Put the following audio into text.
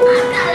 Ada